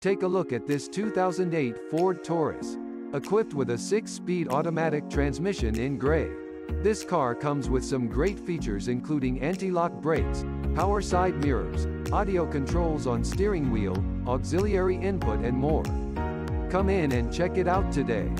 Take a look at this 2008 Ford Taurus. Equipped with a 6-speed automatic transmission in gray. This car comes with some great features including anti-lock brakes, power side mirrors, audio controls on steering wheel, auxiliary input and more. Come in and check it out today.